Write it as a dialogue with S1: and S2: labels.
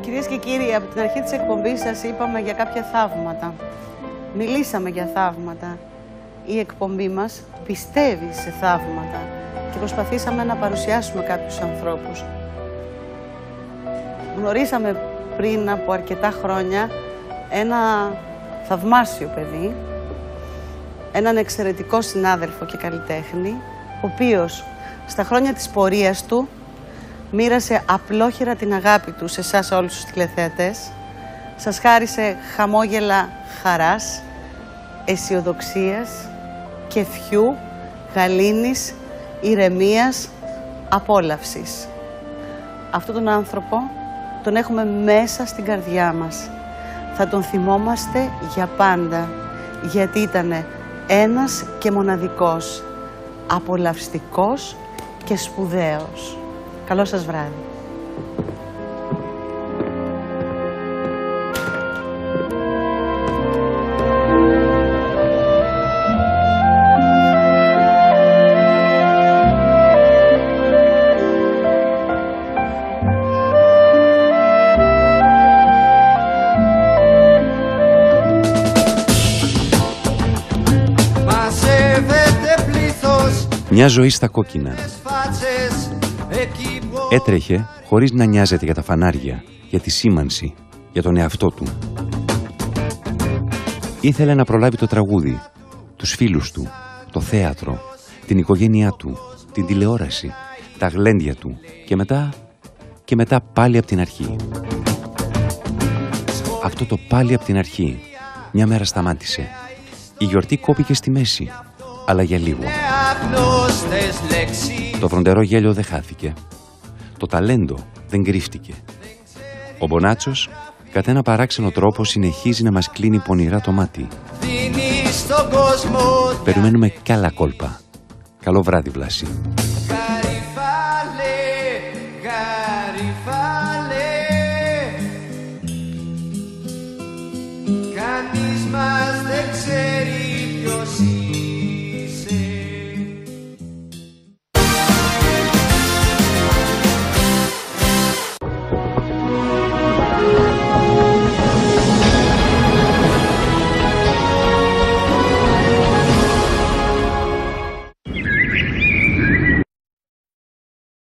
S1: Κυρίες και κύριοι, από την αρχή της εκπομπής σας είπαμε για κάποια θαύματα. Μιλήσαμε για θαύματα. Η εκπομπή μας πιστεύει σε θαύματα και προσπαθήσαμε να παρουσιάσουμε κάποιους ανθρώπους. Γνωρίσαμε πριν από αρκετά χρόνια ένα θαυμάσιο παιδί, έναν εξαιρετικό συνάδελφο και καλλιτέχνη, ο οποίος στα χρόνια της πορείας του μοίρασε απλόχερα την αγάπη του σε εσάς όλους τους τηλεθεατές, σας χάρισε χαμόγελα χαράς, αισιοδοξίας, κεφιού, γαλήνης, ηρεμίας, απόλαυσης. Αυτόν τον άνθρωπο τον έχουμε μέσα στην καρδιά μας. Θα τον θυμόμαστε για πάντα, γιατί ήταν ένας και μοναδικός, απολαυστικός και σπουδαίος. Καλό σας βράδυ.
S2: Μια ζωή στα κόκκινα. Έτρεχε χωρίς να νοιάζεται για τα φανάρια, για τη σήμανση, για τον εαυτό του. Ήθελε να προλάβει το τραγούδι, τους φίλους του, το θέατρο, την οικογένειά του, την τηλεόραση, τα γλέντια του και μετά, και μετά πάλι από την αρχή. Αυτό το πάλι από την αρχή μια μέρα σταμάτησε. Η γιορτή κόπηκε στη μέση, αλλά για λίγο. Το φροντερό γέλιο δεν χάθηκε. Το ταλέντο δεν κρύφτηκε. Ο Μπονάτσος, κατά ένα παράξενο τρόπο, συνεχίζει να μας κλείνει πονηρά το μάτι. Περιμένουμε καλά κόλπα. Καλό βράδυ, Βλάση. Κανείς μας δεν ξέρει ποιος είναι